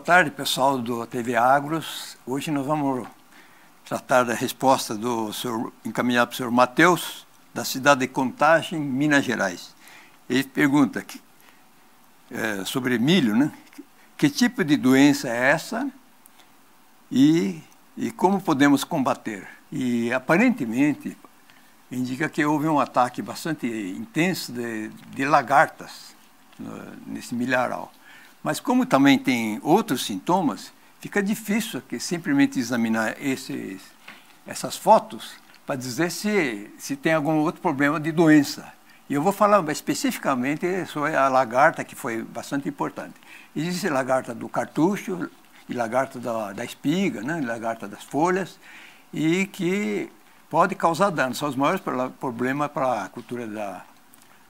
tarde, pessoal do TV Agros. Hoje nós vamos tratar da resposta do senhor, encaminhado para o senhor Matheus, da cidade de Contagem, Minas Gerais. Ele pergunta que, é, sobre milho, né? Que tipo de doença é essa e, e como podemos combater? E aparentemente indica que houve um ataque bastante intenso de, de lagartas nesse milharal. Mas como também tem outros sintomas, fica difícil que simplesmente examinar esses, essas fotos para dizer se, se tem algum outro problema de doença. E eu vou falar especificamente sobre a lagarta, que foi bastante importante. Existe lagarta do cartucho, e lagarta da, da espiga, né, lagarta das folhas, e que pode causar dano. São os maiores problemas para a cultura da,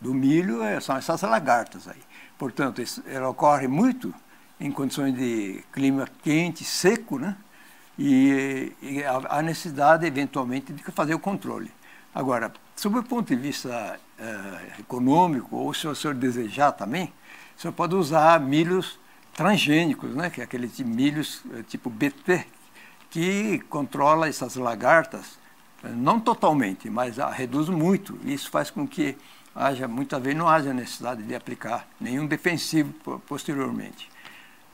do milho, é, são essas lagartas aí. Portanto, ela ocorre muito em condições de clima quente, seco, né? E, e há necessidade, eventualmente, de fazer o controle. Agora, sob o ponto de vista uh, econômico, ou se o senhor desejar também, o senhor pode usar milhos transgênicos, né? que é aqueles milhos uh, tipo BT, que controla essas lagartas, uh, não totalmente, mas reduz muito. Isso faz com que haja, muitas vezes não haja necessidade de aplicar nenhum defensivo posteriormente.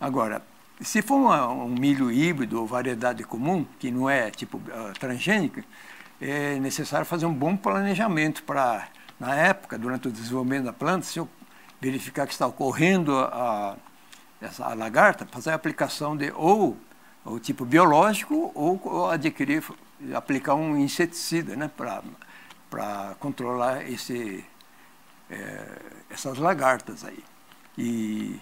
Agora, se for uma, um milho híbrido ou variedade comum, que não é tipo uh, transgênica, é necessário fazer um bom planejamento para, na época, durante o desenvolvimento da planta, se eu verificar que está ocorrendo a, essa a lagarta, fazer a aplicação de ou o tipo biológico ou, ou adquirir, aplicar um inseticida né, para controlar esse, é, essas lagartas aí. E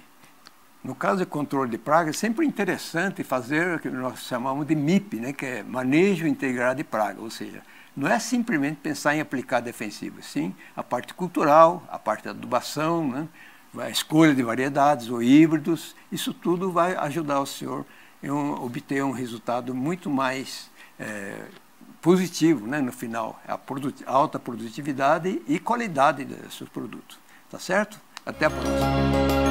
no caso de controle de pragas, é sempre interessante fazer o que nós chamamos de MIP, né, que é Manejo Integrado de Praga, ou seja, não é simplesmente pensar em aplicar defensivos, sim a parte cultural, a parte da adubação, né, a escolha de variedades ou híbridos, isso tudo vai ajudar o senhor a obter um resultado muito mais é, positivo né, no final, a produt alta produtividade e qualidade dos seus produtos. Tá certo? Até a próxima.